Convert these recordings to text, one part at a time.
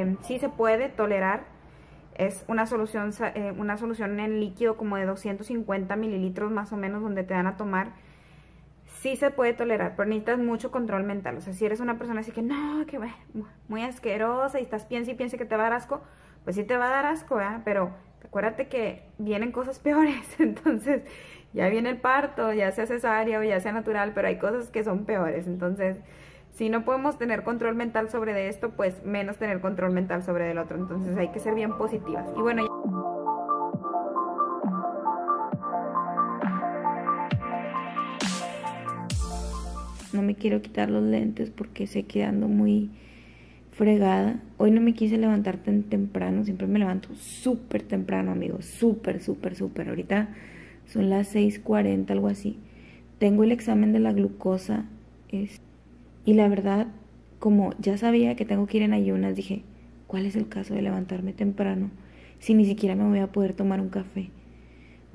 Eh, sí se puede tolerar. Es una solución, eh, una solución en líquido como de 250 mililitros más o menos donde te dan a tomar. Sí se puede tolerar, pero necesitas mucho control mental. O sea, si eres una persona así que no, que muy asquerosa y estás piensa y piensa que te va a dar asco, pues sí te va a dar asco, ¿eh? Pero acuérdate que vienen cosas peores. Entonces, ya viene el parto, ya sea cesárea o ya sea natural, pero hay cosas que son peores. Entonces, si no podemos tener control mental sobre esto, pues menos tener control mental sobre el otro. Entonces hay que ser bien positivas. Y bueno, no me quiero quitar los lentes porque se quedando muy fregada. Hoy no me quise levantar tan temprano, siempre me levanto súper temprano, amigos, súper, súper, súper. Ahorita son las 6:40, algo así. Tengo el examen de la glucosa. Es y la verdad, como ya sabía que tengo que ir en ayunas, dije, ¿cuál es el caso de levantarme temprano si ni siquiera me voy a poder tomar un café?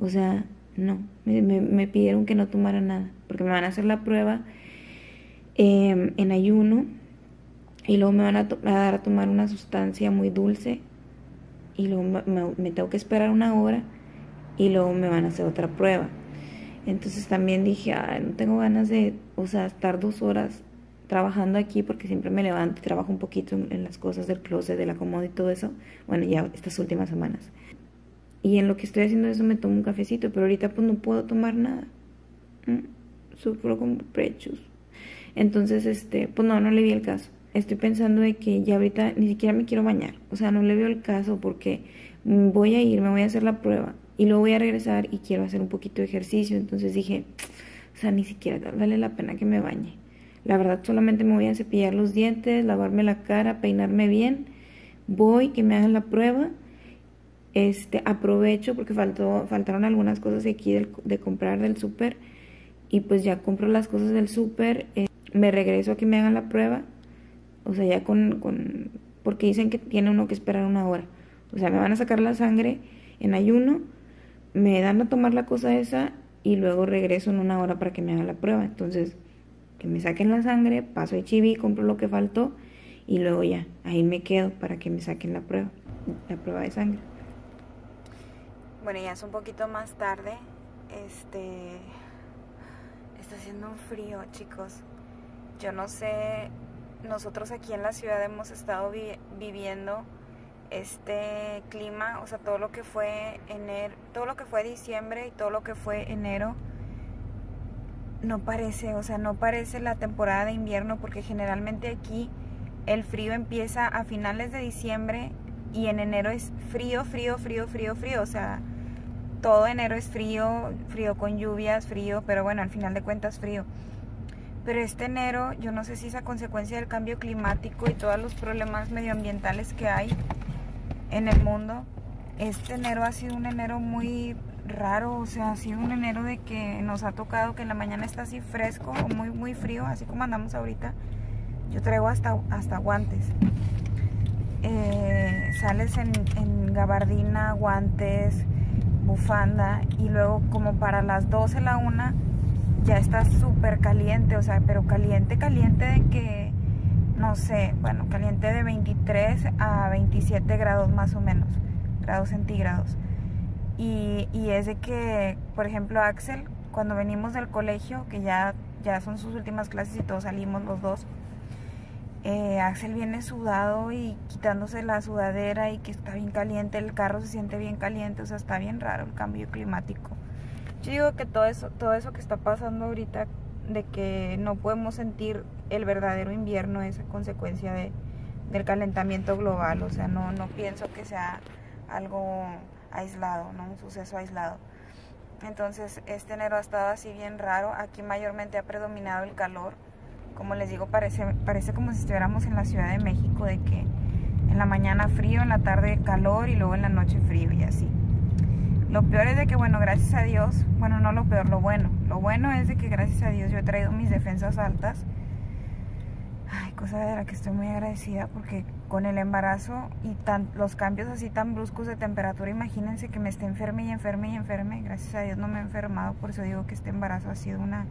O sea, no, me, pidieron que no tomara nada, porque me van a hacer la prueba em, en ayuno y luego me van a, dar a tomar una sustancia muy dulce y luego me, me, tengo que esperar una hora y luego me van a hacer otra prueba. Entonces también dije, Ay, no tengo ganas de, o sea, estar dos horas trabajando aquí porque siempre me levanto y trabajo un poquito en, las cosas del closet, de la cómoda y todo eso. Bueno, ya estas últimas semanas. Y en lo que estoy haciendo eso me tomo un cafecito, pero ahorita pues no puedo tomar nada. Mm, sufro con prechos. Entonces, este, pues no, no le vi el caso. Estoy pensando de que ya ahorita ni siquiera me quiero bañar. O sea, no le veo el caso porque voy a ir, me voy a hacer la prueba y luego voy a regresar y quiero hacer un poquito de ejercicio. Entonces dije, o sea, ni siquiera vale la pena que me bañe. La verdad solamente me voy a cepillar los dientes, lavarme la cara, peinarme bien. Voy, que me hagan la prueba. Este, aprovecho porque faltó, faltaron algunas cosas aquí de comprar del súper. Y pues ya compro las cosas del súper. Eh, me regreso a que me hagan la prueba. O sea, ya con, con... Porque dicen que tiene uno que esperar una hora. O sea, me van a sacar la sangre en ayuno. Me dan a tomar la cosa esa. Y luego regreso en una hora para que me hagan la prueba. Entonces que me saquen la sangre, paso a HIV, compro lo que faltó y luego ya, ahí me quedo para que me saquen la prueba, la prueba de sangre. Bueno, ya es un poquito más tarde. Este está haciendo un frío, chicos. Yo no sé, nosotros aquí en la ciudad hemos estado viviendo este clima, o sea, todo lo que fue enero, todo lo que fue diciembre y todo lo que fue enero no parece, o sea, no parece la temporada de invierno porque generalmente aquí el frío empieza a finales de diciembre y en enero es frío, frío, frío, frío, frío, o sea, todo enero es frío, frío con lluvias, frío, pero bueno, al final de cuentas frío. Pero este enero, yo no sé si es a consecuencia del cambio climático y todos los problemas medioambientales que hay en el mundo, este enero ha sido un enero muy raro, o sea, ha sido un enero de que nos ha tocado que en la mañana está así fresco o muy, muy frío, así como andamos ahorita. Yo traigo hasta, hasta guantes. Eh, sales en, gabardina, guantes, bufanda y luego como para las 12, la una, ya está súper caliente, o sea, pero caliente, caliente de que, no sé, bueno, caliente de 23 a 27 grados más o menos, grados centígrados. Y, es de que, por ejemplo, Axel, cuando venimos del colegio, que ya, ya son sus últimas clases y todos salimos los dos, eh, Axel viene sudado y quitándose la sudadera y que está bien caliente, el carro se siente bien caliente, o sea, está bien raro el cambio climático. Yo digo que todo eso, todo eso que está pasando ahorita, de que no podemos sentir el verdadero invierno es a consecuencia de, del calentamiento global, o sea, no, no pienso que sea algo aislado, ¿no? Un suceso aislado. Entonces, este enero ha estado así bien raro. Aquí mayormente ha predominado el calor. Como les digo, parece, parece como si estuviéramos en la Ciudad de México, de que en la mañana frío, en la tarde calor y luego en la noche frío y así. Lo peor es de que, bueno, gracias a Dios, bueno, no lo peor, lo bueno. Lo bueno es de que gracias a Dios yo he traído mis defensas altas Ay, cosa de la que estoy muy agradecida porque con el embarazo y tan, los cambios así tan bruscos de temperatura, imagínense que me esté enferme y enferme y enferme. Gracias a Dios no me he enfermado, por eso digo que este embarazo ha sido una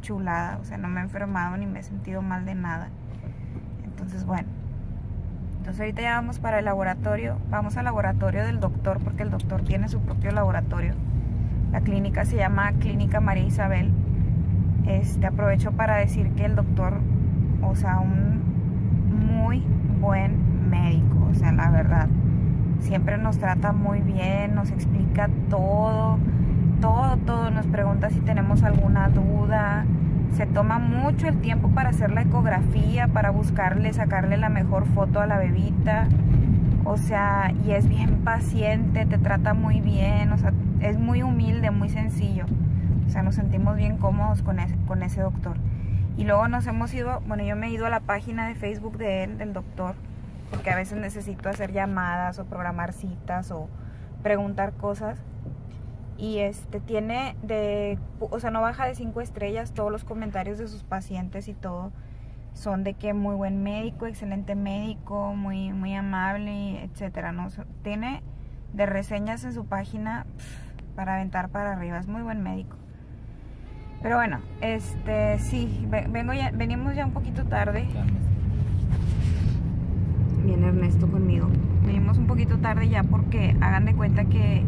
chulada. O sea, no me he enfermado ni me he sentido mal de nada. Entonces, bueno, Entonces ahorita ya vamos para el laboratorio, vamos al laboratorio del doctor porque el doctor tiene su propio laboratorio. La clínica se llama Clínica María Isabel. Este aprovecho para decir que el doctor, o sea, un muy buen médico, o sea, la verdad. Siempre nos trata muy bien, nos explica todo, todo, todo, nos pregunta si tenemos alguna duda, se toma mucho el tiempo para hacer la ecografía, para buscarle, sacarle la mejor foto a la bebita. O sea, y es bien paciente, te trata muy bien, o sea, es muy humilde, muy sencillo. O sea, nos sentimos bien cómodos con ese, con ese doctor. Y luego nos hemos ido, bueno, yo me he ido a la página de Facebook de él, del doctor, porque a veces necesito hacer llamadas o programar citas o preguntar cosas y este tiene de, o sea, no baja de cinco estrellas, todos los comentarios de sus pacientes y todo son de que muy buen médico, excelente médico, muy muy amable, etcétera, no tiene de reseñas en su página para aventar para arriba, es muy buen médico. Pero bueno, este sí, vengo ya, venimos ya un poquito tarde. Viene Ernesto conmigo. Venimos un poquito tarde ya porque hagan de cuenta que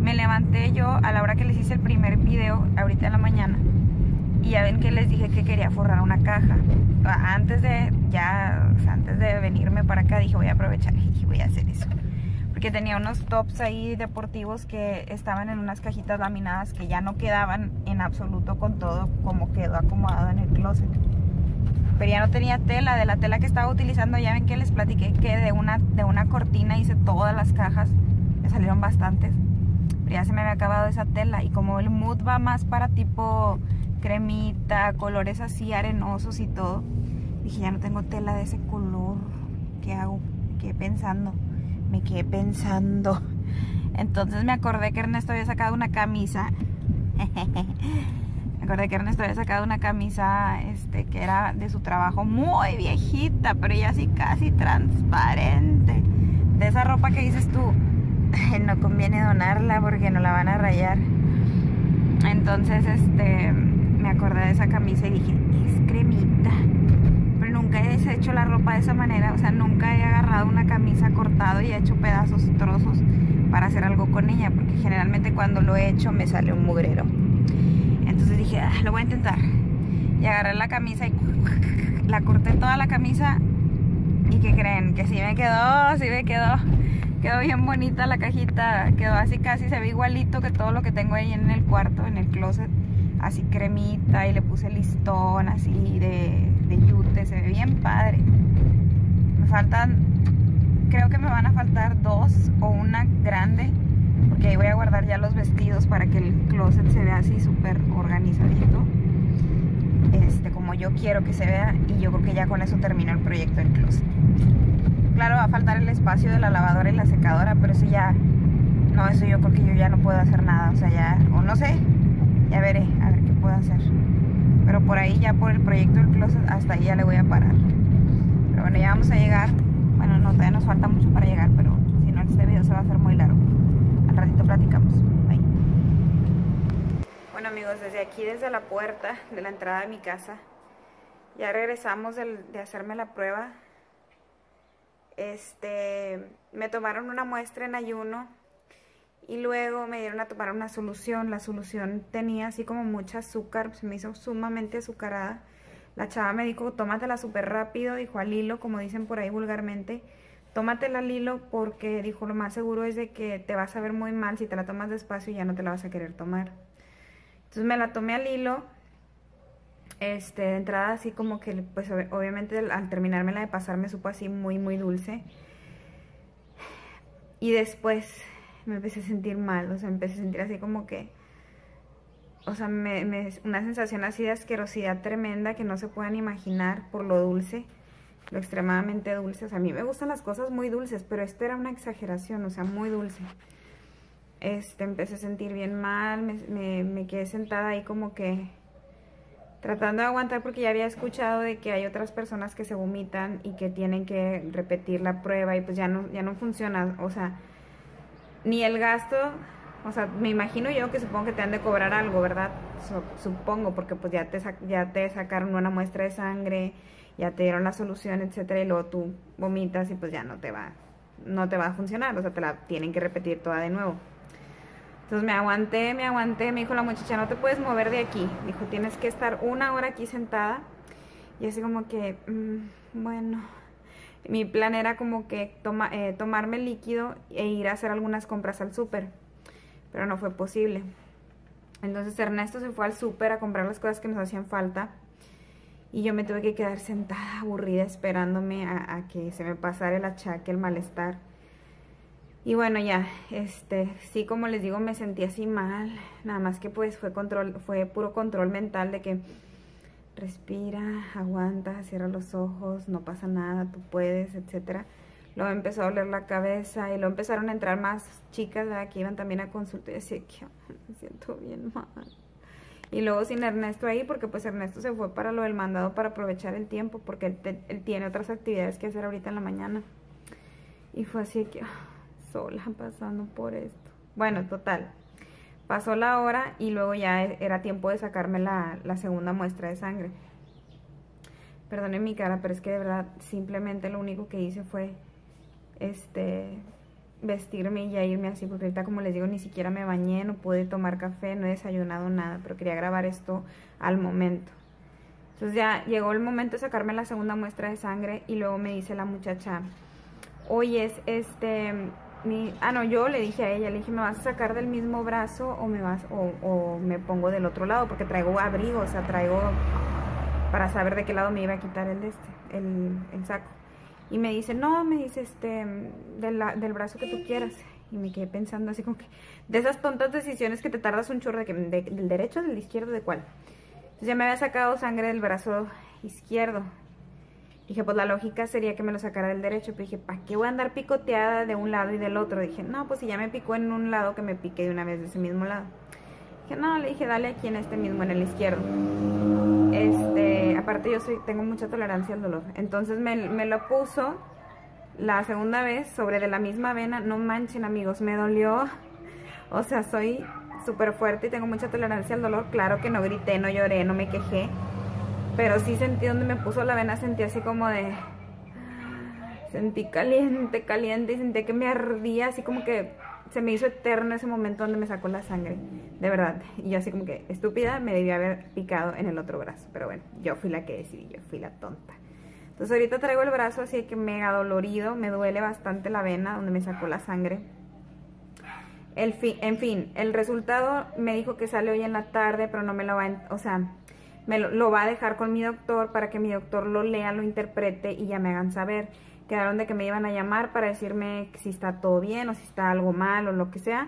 me levanté yo a la hora que les hice el primer video, ahorita en la mañana. Y ya ven que les dije que quería forrar una caja. Antes de, ya, antes de venirme para acá, dije voy a aprovechar y voy a hacer eso. Porque tenía unos tops ahí deportivos que estaban en unas cajitas laminadas que ya no quedaban absoluto con todo como quedó acomodado en el closet. Pero ya no tenía tela, de la tela que estaba utilizando, ya ven que les platiqué que de una, de una cortina hice todas las cajas, me salieron bastantes ya se me había acabado esa tela y como el mood va más para tipo cremita, colores así arenosos y todo, dije ya no tengo tela de ese color, ¿qué hago? Me quedé pensando, me quedé pensando. Entonces me acordé que Ernesto había sacado una camisa. Me acordé que Ernesto había sacado una camisa este, que era de su trabajo muy viejita, pero ya así casi transparente. De esa ropa que dices tú, no conviene donarla porque no la van a rayar. Entonces, este, me acordé de esa camisa y dije, es cremita. Pero nunca he deshecho la ropa de esa manera, o sea, nunca he agarrado una camisa cortado y he hecho pedazos, trozos para hacer algo con ella, porque generalmente cuando lo he hecho me sale un mugrero. Entonces dije, ah, lo voy a intentar. Y agarré la camisa y la corté toda la camisa. ¿Y que creen? Que sí me quedó, sí me quedó. Quedó bien bonita la cajita, quedó así casi, se ve igualito que todo lo que tengo ahí en el cuarto, en el closet. Así cremita y le puse listón así de, de yute, se ve bien padre. Me faltan, creo que me van a faltar dos o una grande, porque ahí voy a guardar ya los vestidos para que el closet se vea así súper organizadito. Este, como yo quiero que se vea y yo creo que ya con eso termino el proyecto del closet. Claro, va a faltar el espacio de la lavadora y la secadora, pero eso ya... No, eso yo creo que yo ya no puedo hacer nada. O sea, ya... O no sé. Ya veré, a ver qué puedo hacer. Pero por ahí ya por el proyecto del closet, hasta ahí ya le voy a parar. Pero bueno, ya vamos a llegar. Bueno, no, todavía nos falta mucho para llegar, pero si no, este video se va a hacer muy largo. Al ratito platicamos. Bye. Bueno amigos, desde aquí, desde la puerta de la entrada de mi casa, ya regresamos de hacerme la prueba este, me tomaron una muestra en ayuno y luego me dieron a tomar una solución. La solución tenía así como mucha azúcar, se me hizo sumamente azucarada. La chava me dijo, tómatela súper rápido, dijo al hilo, como dicen por ahí vulgarmente. Tómatela al hilo porque dijo lo más seguro es de que te vas a ver muy mal si te la tomas despacio y ya no te la vas a querer tomar. Entonces me la tomé al hilo este, de entrada así como que, pues obviamente al terminarme la de pasar me supo así muy, muy dulce. Y después me empecé a sentir mal, o sea, empecé a sentir así como que, o sea, me, una sensación así de asquerosidad tremenda que no se puedan imaginar por lo dulce, lo extremadamente dulce. O sea, a mí me gustan las cosas muy dulces, pero esto era una exageración, o sea, muy dulce. Este, empecé a sentir bien mal, me, me quedé sentada ahí como que tratando de aguantar porque ya había escuchado de que hay otras personas que se vomitan y que tienen que repetir la prueba y pues ya no, ya no funciona, o sea, ni el gasto O sea, me imagino yo que supongo que te han de cobrar algo, ¿verdad? supongo, porque pues ya te, ya te sacaron una muestra de sangre, ya te dieron la solución, etcétera, y luego tú vomitas y pues ya no te va, no te va a funcionar, o sea, te la tienen que repetir toda de nuevo. Entonces me aguanté, me aguanté, me dijo la muchacha, no te puedes mover de aquí. Dijo, tienes que estar una hora aquí sentada. Y así como que, mm, bueno, mi plan era como que toma, eh, tomarme líquido e ir a hacer algunas compras al súper. Pero no fue posible. Entonces Ernesto se fue al súper a comprar las cosas que nos hacían falta. Y yo me tuve que quedar sentada, aburrida, esperándome a, que se me pasara el achaque, el malestar. Y bueno, ya, este, sí, como les digo, me sentí así mal, nada más que pues fue control, fue puro control mental de que respira, aguanta, cierra los ojos, no pasa nada, tú puedes, etcétera. Luego empezó a doler la cabeza y luego empezaron a entrar más chicas que iban también a consulta y decía que me siento bien mal. Y luego sin Ernesto ahí, porque pues Ernesto se fue para lo del mandado para aprovechar el tiempo, porque él, él tiene otras actividades que hacer ahorita en la mañana. Y fue así que sola pasando por esto. Bueno, total. Pasó la hora y luego ya era tiempo de sacarme la, segunda muestra de sangre. Perdonen mi cara, pero es que de verdad simplemente lo único que hice fue este vestirme y ya irme así, porque ahorita como les digo ni siquiera me bañé, no pude tomar café, no he desayunado nada, pero quería grabar esto al momento. Entonces ya llegó el momento de sacarme la segunda muestra de sangre y luego me dice la muchacha, oye, es este, ah, no, yo le dije a ella, le dije, ¿me vas a sacar del mismo brazo o me vas o, me pongo del otro lado? Porque traigo abrigo, o sea, traigo para saber de qué lado me iba a quitar el, este, el, saco. Y me dice, no, me dice, este, del brazo que tú quieras. Y me quedé pensando así como que, de esas tontas decisiones que te tardas un chorro, de que, ¿del derecho del izquierdo? ¿De cuál? Entonces ya me había sacado sangre del brazo izquierdo. Dije, pues la lógica sería que me lo sacara del derecho. Pero dije, ¿para qué voy a andar picoteada de un lado y del otro? Dije, no, pues si ya me picó en un lado, que me pique de una vez de ese mismo lado. Dije, no, le dije, dale aquí en este mismo, en el izquierdo. Este, aparte yo soy, tengo mucha tolerancia al dolor. Entonces me, lo puso la segunda vez sobre de la misma vena. No manchen amigos, me dolió. O sea, soy súper fuerte y tengo mucha tolerancia al dolor. Claro que no grité, no lloré, no me quejé pero sí sentí donde me puso la vena, sentí así como de... Sentí caliente, caliente y sentí que me ardía, así como que se me hizo eterno ese momento donde me sacó la sangre. De verdad. Y yo así como que estúpida me debía haber picado en el otro brazo. Pero bueno, yo fui la que decidí, yo fui la tonta. Entonces ahorita traigo el brazo así que mega dolorido, me duele bastante la vena donde me sacó la sangre. El en fin, el resultado me dijo que sale hoy en la tarde, pero no me lo va a... O sea, me lo, va a dejar con mi doctor para que mi doctor lo lea, lo interprete y ya me hagan saber. Quedaron de que me iban a llamar para decirme si está todo bien o si está algo mal o lo que sea.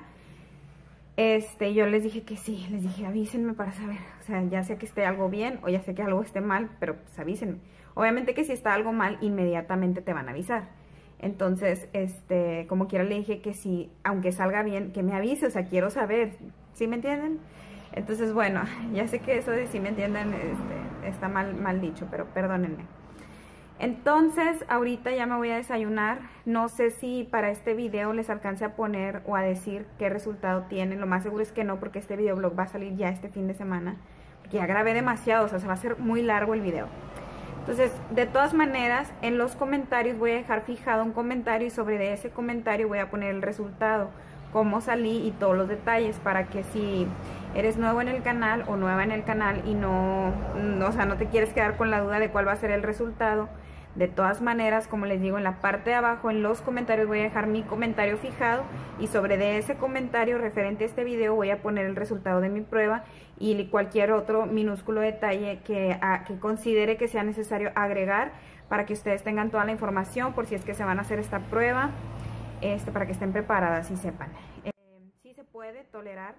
Este, yo les dije que sí, les dije avísenme para saber, o sea, ya sé que esté algo bien o ya sé que algo esté mal, pero pues avísenme. Obviamente que si está algo mal, inmediatamente te van a avisar. Entonces, este, como quiera le dije que si, aunque salga bien, que me avise, o sea, quiero saber, ¿sí me entienden? Entonces, bueno, ya sé que eso de si me entienden este, está mal, mal dicho, pero perdónenme. Entonces, ahorita ya me voy a desayunar. No sé si para este video les alcance a poner o a decir qué resultado tiene. Lo más seguro es que no, porque este videoblog va a salir ya este fin de semana. Porque ya grabé demasiado, o sea, se va a hacer muy largo el video. Entonces, de todas maneras, en los comentarios voy a dejar fijado un comentario y sobre ese comentario voy a poner el resultado, cómo salí y todos los detalles para que si eres nuevo en el canal o nueva en el canal y no, no, o sea, no te quieres quedar con la duda de cuál va a ser el resultado, de todas maneras, como les digo, en la parte de abajo, en los comentarios, voy a dejar mi comentario fijado y sobre de ese comentario referente a este video voy a poner el resultado de mi prueba y cualquier otro minúsculo detalle que, considere que sea necesario agregar para que ustedes tengan toda la información por si es que se van a hacer esta prueba, este, para que estén preparadas y sepan. Eh, sí se puede tolerar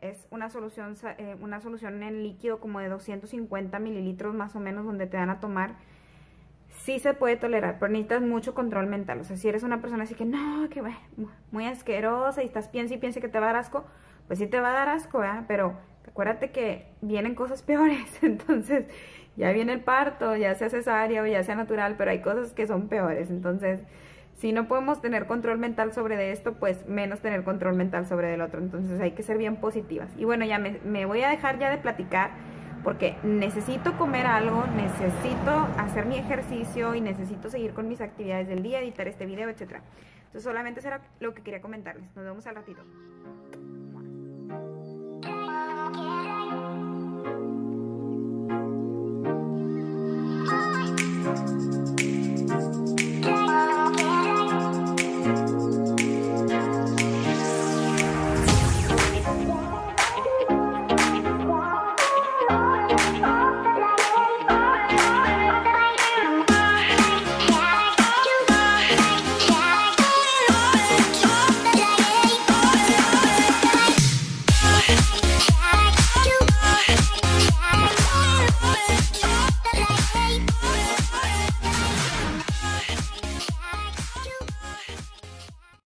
es una solución, eh, una solución en líquido como de 250 mililitros más o menos donde te dan a tomar. Sí se puede tolerar, pero necesitas mucho control mental. O sea, si eres una persona así que no, que muy asquerosa y estás piensa y piensa que te va a dar asco, pues sí te va a dar asco, ¿eh? Pero acuérdate que vienen cosas peores. Entonces, ya viene el parto, ya sea cesárea o ya sea natural, pero hay cosas que son peores. Entonces, si no podemos tener control mental sobre esto, pues menos tener control mental sobre el otro. Entonces hay que ser bien positivas. Y bueno, ya me, me voy a dejar ya de platicar porque necesito comer algo, necesito hacer mi ejercicio y necesito seguir con mis actividades del día, editar este video, etc. Entonces solamente eso era lo que quería comentarles. Nos vemos al ratito.